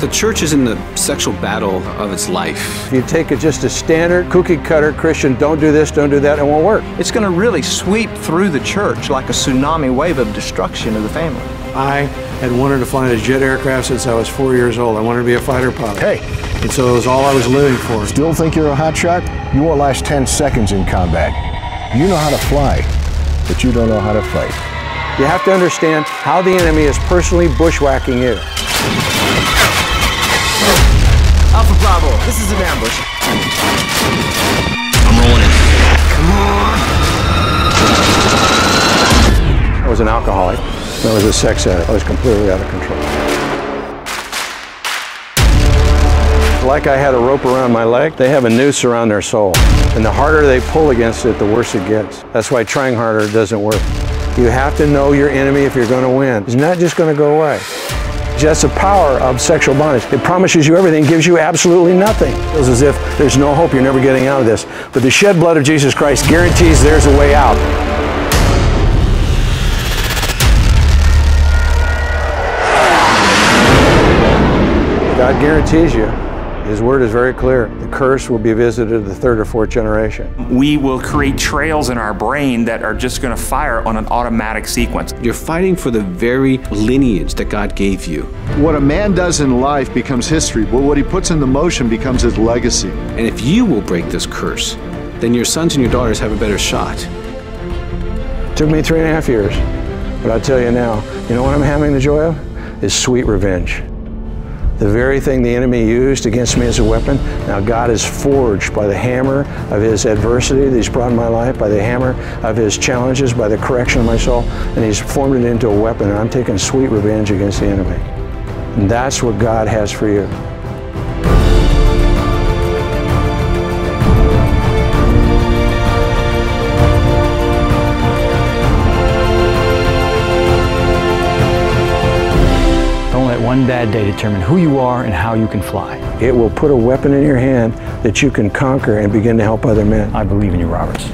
The church is in the sexual battle of its life. If you take it just a standard cookie cutter Christian, don't do this, don't do that, it won't work. It's going to really sweep through the church like a tsunami wave of destruction of the family. I had wanted to fly a jet aircraft since I was four years old. I wanted to be a fighter pilot. Hey. And so it was all I was living for. Still think you're a hot shot? You won't last 10 seconds in combat. You know how to fly, but you don't know how to fight. You have to understand how the enemy is personally bushwhacking you. Alpha Bravo, this is an ambush. I'm rolling in. I was an alcoholic. I was a sex addict. I was completely out of control. Like I had a rope around my leg, they have a noose around their soul. And the harder they pull against it, the worse it gets. That's why trying harder doesn't work. You have to know your enemy if you're going to win. It's not just going to go away. Just the power of sexual bondage. It promises you everything, gives you absolutely nothing. It feels as if there's no hope, you're never getting out of this. But the shed blood of Jesus Christ guarantees there's a way out. God guarantees you. His word is very clear. The curse will be visited the third or fourth generation. We will create trails in our brain that are just going to fire on an automatic sequence. You're fighting for the very lineage that God gave you. What a man does in life becomes history, but what he puts into motion becomes his legacy. And if you will break this curse, then your sons and your daughters have a better shot. took me three and a half years, but I'll tell you now, you know what I'm having the joy of? Is sweet revenge. The very thing the enemy used against me as a weapon, now God is forged by the hammer of his adversity that he's brought in my life, by the hammer of his challenges, by the correction of my soul, and he's formed it into a weapon, and I'm taking sweet revenge against the enemy. And that's what God has for you. One bad day determine who you are and how you can fly. It will put a weapon in your hand that you can conquer and begin to help other men. I believe in you, Roberts.